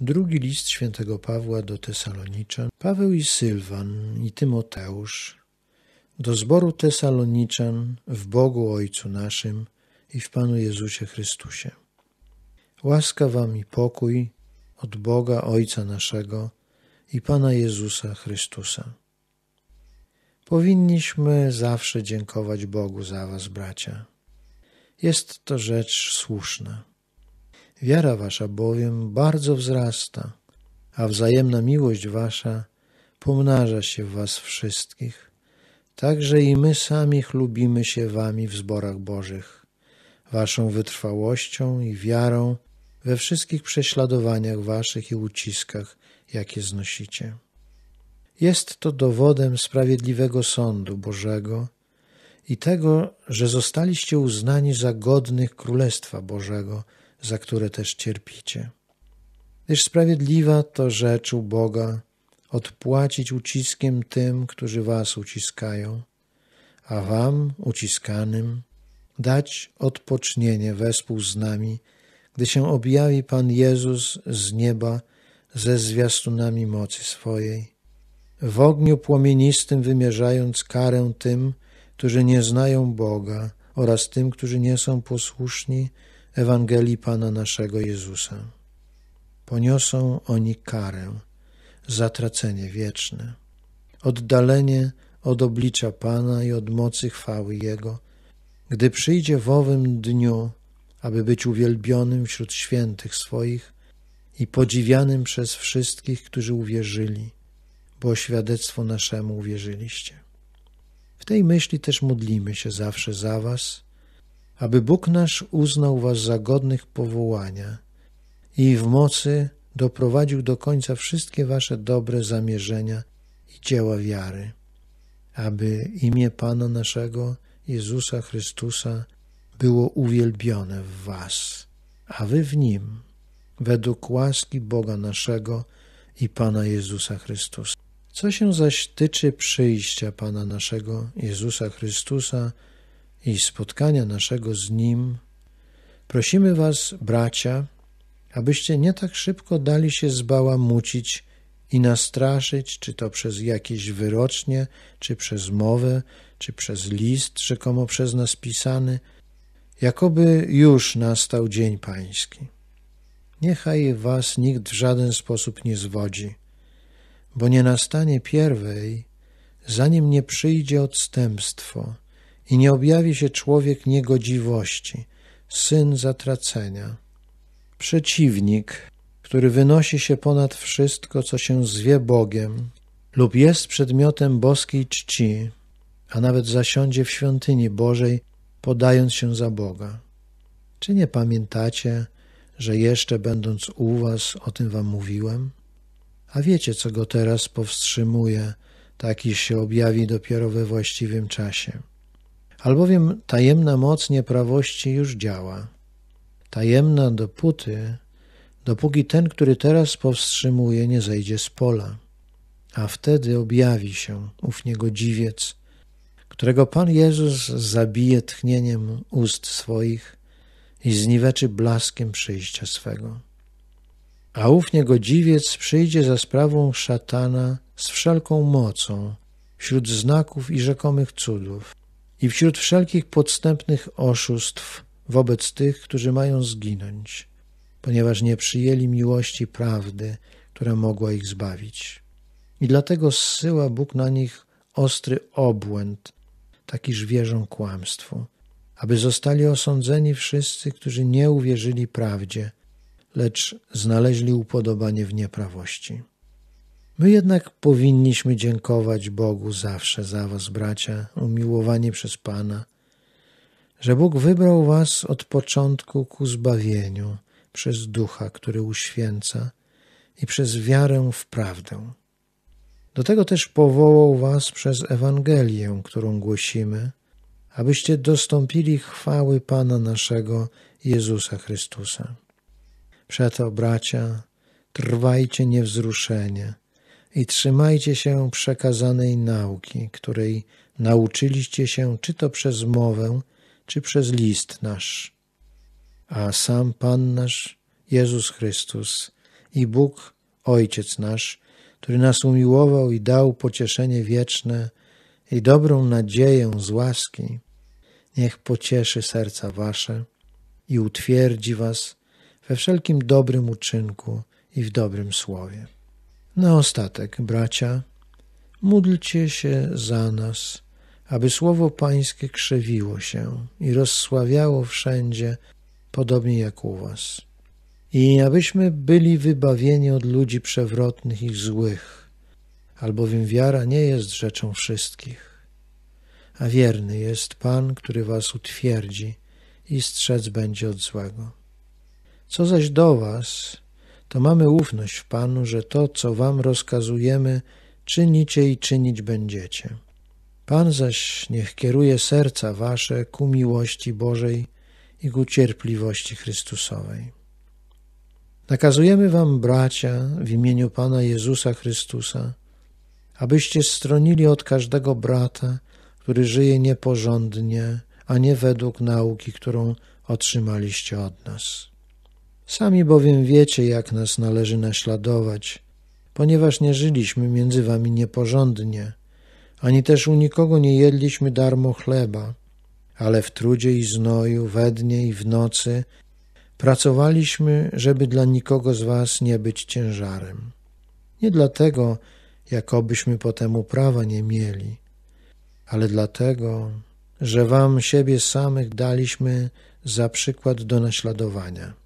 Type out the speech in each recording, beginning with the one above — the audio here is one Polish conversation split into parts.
Drugi list świętego Pawła do Tesaloniczan. Paweł i Sylwan i Tymoteusz do zboru Tesaloniczan w Bogu Ojcu naszym i w Panu Jezusie Chrystusie. Łaska wam i pokój od Boga Ojca naszego i Pana Jezusa Chrystusa. Powinniśmy zawsze dziękować Bogu za was, bracia. Jest to rzecz słuszna. Wiara wasza bowiem bardzo wzrasta, a wzajemna miłość wasza pomnaża się w was wszystkich. Także i my sami chlubimy się wami w zborach bożych, waszą wytrwałością i wiarą we wszystkich prześladowaniach waszych i uciskach, jakie znosicie. Jest to dowodem sprawiedliwego sądu Bożego i tego, że zostaliście uznani za godnych Królestwa Bożego, za które też cierpicie. Gdyż sprawiedliwa to rzecz u Boga odpłacić uciskiem tym, którzy was uciskają, a wam, uciskanym, dać odpocznienie wespół z nami, gdy się objawi Pan Jezus z nieba ze zwiastunami mocy swojej, w ogniu płomienistym wymierzając karę tym, którzy nie znają Boga oraz tym, którzy nie są posłuszni Ewangelii Pana naszego Jezusa. Poniosą oni karę, zatracenie wieczne, oddalenie od oblicza Pana i od mocy chwały Jego, gdy przyjdzie w owym dniu, aby być uwielbionym wśród świętych swoich i podziwianym przez wszystkich, którzy uwierzyli, bo świadectwo naszemu uwierzyliście. W tej myśli też modlimy się zawsze za Was, aby Bóg nasz uznał Was za godnych powołania i w mocy doprowadził do końca wszystkie Wasze dobre zamierzenia i dzieła wiary, aby imię Pana naszego Jezusa Chrystusa było uwielbione w Was, a Wy w Nim, według łaski Boga naszego i Pana Jezusa Chrystusa. Co się zaś tyczy przyjścia Pana naszego Jezusa Chrystusa i spotkania naszego z Nim, prosimy Was, bracia, abyście nie tak szybko dali się zbałamucić i nastraszyć, czy to przez jakieś wyrocznie, czy przez mowę, czy przez list rzekomo przez nas pisany, jakoby już nastał dzień pański. Niechaj was nikt w żaden sposób nie zwodzi, bo nie nastanie pierwej, zanim nie przyjdzie odstępstwo i nie objawi się człowiek niegodziwości, syn zatracenia, przeciwnik, który wynosi się ponad wszystko, co się zwie Bogiem lub jest przedmiotem boskiej czci, a nawet zasiądzie w świątyni Bożej, podając się za Boga. Czy nie pamiętacie, że jeszcze będąc u was o tym wam mówiłem? A wiecie, co go teraz powstrzymuje, tak iż się objawi dopiero we właściwym czasie. Albowiem tajemna moc nieprawości już działa. Tajemna dopóty, dopóki ten, który teraz powstrzymuje, nie zejdzie z pola. A wtedy objawi się ów niegodziwiec, którego Pan Jezus zabije tchnieniem ust swoich i zniweczy blaskiem przyjścia swego. A ów niegodziwiec przyjdzie za sprawą szatana z wszelką mocą, wśród znaków i rzekomych cudów, i wśród wszelkich podstępnych oszustw wobec tych, którzy mają zginąć, ponieważ nie przyjęli miłości prawdy, która mogła ich zbawić. I dlatego zsyła Bóg na nich ostry obłęd, takiż wierzą kłamstwu, aby zostali osądzeni wszyscy, którzy nie uwierzyli prawdzie, lecz znaleźli upodobanie w nieprawości. My jednak powinniśmy dziękować Bogu zawsze za Was, bracia, umiłowani przez Pana, że Bóg wybrał Was od początku ku zbawieniu przez Ducha, który uświęca i przez wiarę w prawdę. Do tego też powołał Was przez Ewangelię, którą głosimy, abyście dostąpili chwały Pana naszego Jezusa Chrystusa. Przeto, bracia, trwajcie niewzruszenie i trzymajcie się przekazanej nauki, której nauczyliście się czy to przez mowę, czy przez list nasz. A sam Pan nasz, Jezus Chrystus, I Bóg, Ojciec nasz, który nas umiłował i dał pocieszenie wieczne i dobrą nadzieję z łaski, niech pocieszy serca wasze i utwierdzi was we wszelkim dobrym uczynku i w dobrym słowie. Na ostatek, bracia, módlcie się za nas, aby słowo Pańskie krzewiło się i rozsławiało wszędzie, podobnie jak u was. I abyśmy byli wybawieni od ludzi przewrotnych i złych, albowiem wiara nie jest rzeczą wszystkich. A wierny jest Pan, który was utwierdzi i strzec będzie od złego. Co zaś do was, to mamy ufność w Panu, że to, co wam rozkazujemy, czynicie i czynić będziecie. Pan zaś niech kieruje serca wasze ku miłości Bożej i ku cierpliwości Chrystusowej. Nakazujemy wam, bracia, w imieniu Pana Jezusa Chrystusa, abyście stronili od każdego brata, który żyje nieporządnie, a nie według nauki, którą otrzymaliście od nas. Sami bowiem wiecie, jak nas należy naśladować, ponieważ nie żyliśmy między wami nieporządnie, ani też u nikogo nie jedliśmy darmo chleba, ale w trudzie i znoju, we dnie i w nocy pracowaliśmy, żeby dla nikogo z was nie być ciężarem. Nie dlatego, jakobyśmy potem prawa nie mieli, ale dlatego, że wam siebie samych daliśmy za przykład do naśladowania.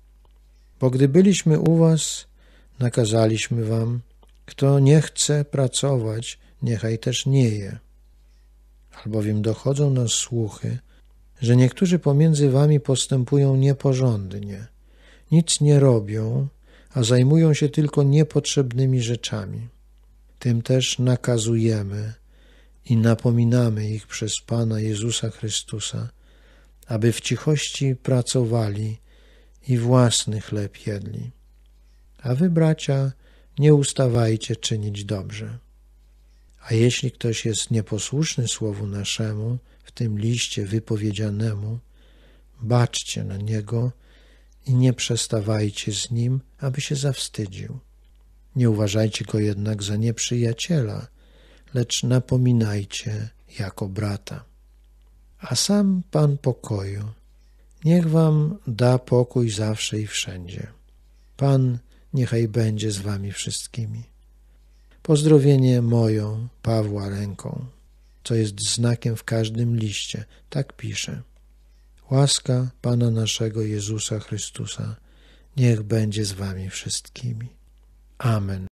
Bo gdy byliśmy u was, nakazaliśmy wam, kto nie chce pracować, niechaj też nie je. Albowiem dochodzą nas słuchy, że niektórzy pomiędzy wami postępują nieporządnie, nic nie robią, a zajmują się tylko niepotrzebnymi rzeczami. Tym też nakazujemy i napominamy ich przez Pana Jezusa Chrystusa, aby w cichości pracowali i własny chleb jedli. A wy, bracia, nie ustawajcie czynić dobrze. A jeśli ktoś jest nieposłuszny słowu naszemu, w tym liście wypowiedzianemu, baczcie na niego i nie przestawajcie z nim, aby się zawstydził. Nie uważajcie go jednak za nieprzyjaciela, lecz napominajcie jako brata. A sam Pan pokoju, niech wam da pokój zawsze i wszędzie. Pan niechaj będzie z wami wszystkimi. Pozdrowienie moją Pawła ręką, co jest znakiem w każdym liście, tak pisze. Łaska Pana naszego Jezusa Chrystusa niech będzie z wami wszystkimi. Amen.